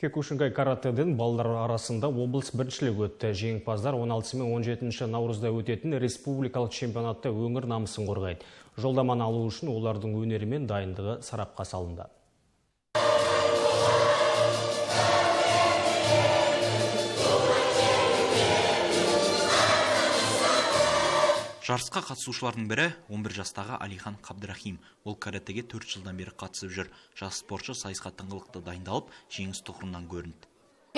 Кекушинкай каратэден балдар арасында облыс біріншілік өтті. Жеңімпаздар 16 мен 17 наурызда өтетін республикалық чемпионатта өңір намысын қорғайды. Жолдаманы алу үшін олардың өнері мен дайындығы сарапқа салынды. Жарысқа қатысушылардың бірі 11 жастағы алихан қабдырахим ол каратэге 4 жылдан бері қатысып жүр. Жас спортшы сайысқа тыңғылықты дайындалып жеңіс тұғырынан көрінді.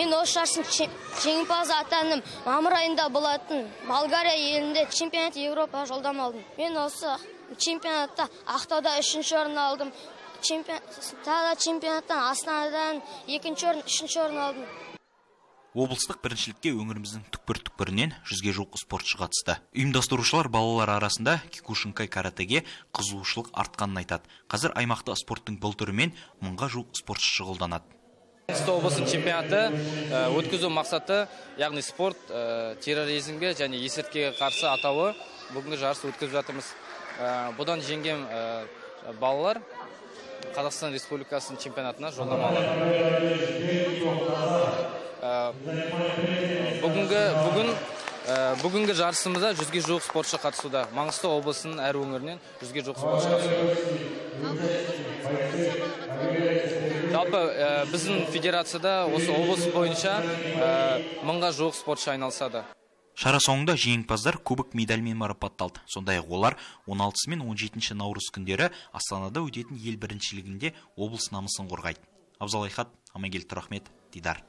Мен осы жарыстың жеңімпазы атандым мамыр айында болатын болгария елінде чемпионат европа жолдама алдым. Мен осы чемпионатта ақтауда үшінші орын алдым. Чемпионаттан астанадан екінші орын үшінші орын алдым. Облыстық біріншілікке өңіріміздің түкпір-түкпірінен жүзге жуық спортшы қатысты. Ұйымдастырушылар балалар арасында кикушинкай каратэге қызығушылық артқанын айтады. Қазір аймақта спорттың бұл түрімен мыңға жуық спортшы шұғылданады. Маңғыстау облысының чемпионаты өткізу мақсаты яғни спорт терроризмге және есірткіге қарсы атауы бүгінгі жарыс өткізіп жатырмыз. Бұдан жеңген балалар қазақстан республикасының чемпионатына жолдама алады. Бүгінгі бүгін бүгінгі жарысымызда жүзге жуық спортшы қатысуда. Маңғыстау облысының әр өңірінен жүзге жуық спортшы қатысуда. Жалпы біздің федерацияда осы облыс бойынша мыңға жуық спортшы айналысады. Шара соңында жеңімпаздар кубок медальмен марапатталды. Сондай ақ олар 16 мен 17 наурыз күндері астанада өтетін ел біріншілігінде облыс намысын қорғайды. Абзал айхат амангелді тұрахмет дидар.